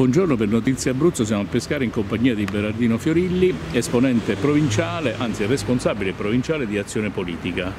Buongiorno per Notizie Abruzzo, siamo a pescare in compagnia di Berardino Fiorilli, esponente provinciale, anzi responsabile provinciale di azione politica.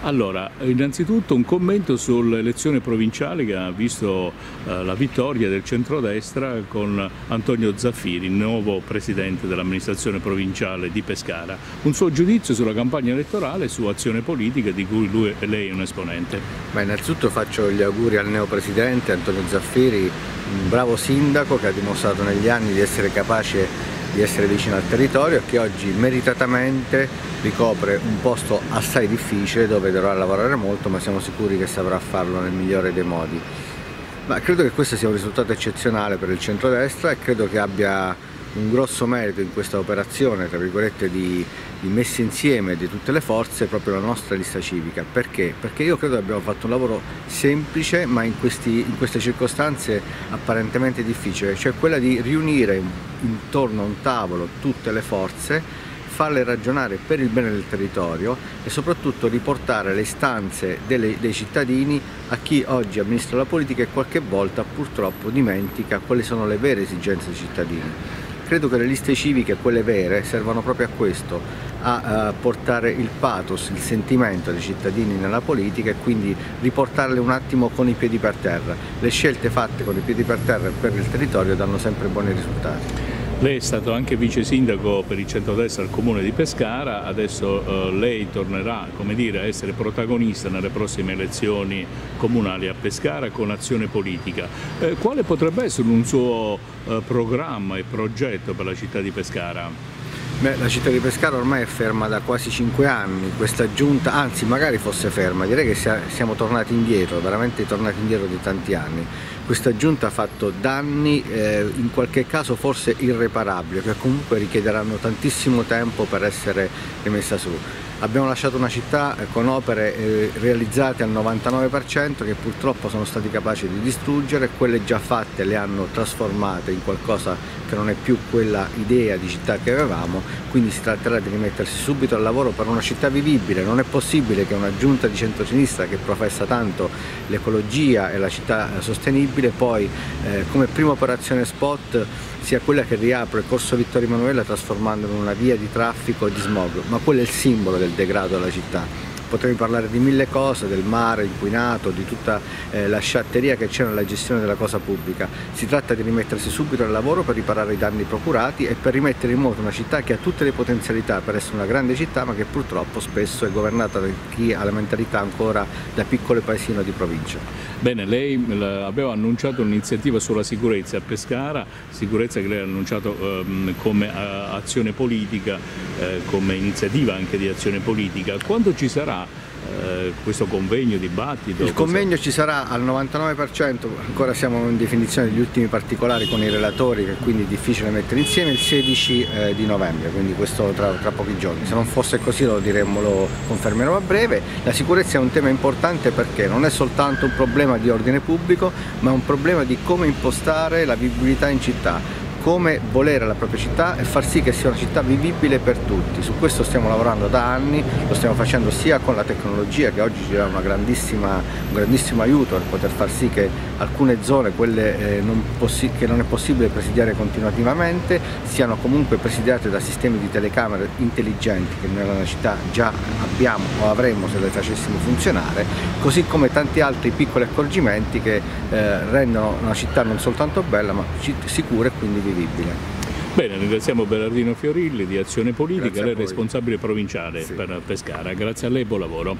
Allora, innanzitutto un commento sull'elezione provinciale che ha visto eh, la vittoria del centrodestra con Antonio Zaffiri, nuovo presidente dell'amministrazione provinciale di Pescara. Un suo giudizio sulla campagna elettorale e su azione politica di cui lui, lei è un esponente. Beh, innanzitutto faccio gli auguri al neopresidente Antonio Zaffiri, un bravo sindaco che ha dimostrato negli anni di essere capace di essere vicino al territorio e che oggi meritatamente ricopre un posto assai difficile dove dovrà lavorare molto ma siamo sicuri che saprà farlo nel migliore dei modi. Ma credo che questo sia un risultato eccezionale per il centrodestra e credo che abbia un grosso merito in questa operazione tra virgolette di, di messa insieme di tutte le forze proprio la nostra lista civica perché? perché io credo che abbiamo fatto un lavoro semplice ma in, questi, in queste circostanze apparentemente difficili cioè quella di riunire intorno a un tavolo tutte le forze farle ragionare per il bene del territorio e soprattutto riportare le istanze delle, dei cittadini a chi oggi amministra la politica e qualche volta purtroppo dimentica quali sono le vere esigenze dei cittadini credo che le liste civiche, quelle vere, servano proprio a questo, a, a portare il pathos, il sentimento dei cittadini nella politica e quindi riportarle un attimo con i piedi per terra. Le scelte fatte con i piedi per terra per il territorio danno sempre buoni risultati. Lei è stato anche vice sindaco per il centrodestra al comune di Pescara, adesso eh, lei tornerà dire, a essere protagonista nelle prossime elezioni comunali a Pescara con azione politica. Eh, quale potrebbe essere un suo eh, programma e progetto per la città di Pescara? Beh, la città di Pescara ormai è ferma da quasi cinque anni, questa giunta, anzi magari fosse ferma, direi che siamo tornati indietro, veramente tornati indietro di tanti anni. Questa giunta ha fatto danni, eh, in qualche caso forse irreparabili, che comunque richiederanno tantissimo tempo per essere rimessa su. Abbiamo lasciato una città eh, con opere eh, realizzate al 99% che purtroppo sono stati capaci di distruggere, quelle già fatte le hanno trasformate in qualcosa che non è più quella idea di città che avevamo, quindi si tratterà di rimettersi subito al lavoro per una città vivibile. Non è possibile che una giunta di centrosinistra che professa tanto l'ecologia e la città sostenibile poi eh, come prima operazione spot sia quella che riapre Corso Vittorio Emanuele trasformandolo in una via di traffico e di smog, ma quello è il simbolo del degrado della città potrei parlare di mille cose, del mare inquinato, di tutta eh, la sciatteria che c'è nella gestione della cosa pubblica. Si tratta di rimettersi subito al lavoro per riparare i danni procurati e per rimettere in moto una città che ha tutte le potenzialità per essere una grande città ma che purtroppo spesso è governata da chi ha la mentalità ancora da piccolo paesino di provincia. Bene, lei aveva annunciato un'iniziativa sulla sicurezza a Pescara, sicurezza che lei ha annunciato ehm, come uh, azione politica, eh, come iniziativa anche di azione politica. Quando ci sarà eh, questo convegno, dibattito? Il convegno ci sarà al 99%, ancora siamo in definizione degli ultimi particolari con i relatori che quindi è difficile mettere insieme, il 16 eh, di novembre, quindi questo tra, tra, pochi giorni. Se non fosse così lo diremmo, lo confermeremo a breve. La sicurezza è un tema importante perché non è soltanto un problema di ordine pubblico, ma è un problema di come impostare la vivibilità in città come volere la propria città e far sì che sia una città vivibile per tutti. Su questo stiamo lavorando da anni, lo stiamo facendo sia con la tecnologia che oggi ci dà un grandissimo aiuto per poter far sì che alcune zone, quelle eh, non che non è possibile presidiare continuativamente, siano comunque presidiate da sistemi di telecamere intelligenti che nella città già abbiamo o avremmo se le facessimo funzionare, così come tanti altri piccoli accorgimenti che eh, rendono una città non soltanto bella ma sicura e quindi vivibile vivibile. Bene, ringraziamo Berardino Fiorilli di Azione Politica, lei è responsabile provinciale sì. per Pescara. Grazie a lei, buon lavoro.